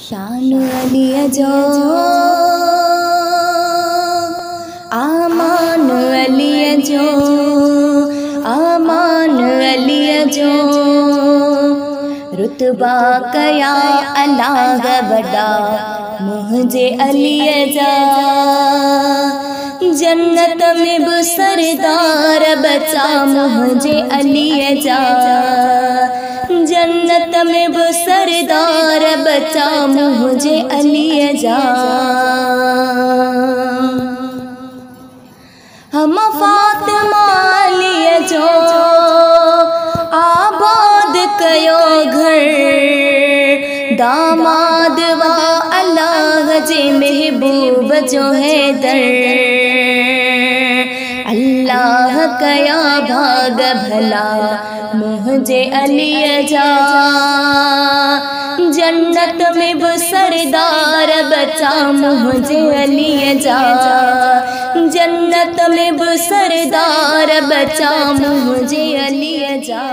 शान अली जो आमान अली जो आमान अली जो रुतबा कया अलाह बड़ा मुझे अली जा जन्नत में भी सरदार बचा मुझे अली जा जन्नत में वो सरदार बचा मुझे अली जा। हम फातिमा लिए जो। आबाद कयो घर। दामाद वा अल्लाह जे महबूब जो है दर। अल्लाह कया भाग भला। मुझे अली जा। जन्नत में वो सरदार बचा मुझे अली जा। जन्नत में वो सरदार बचा मुझे अली जा।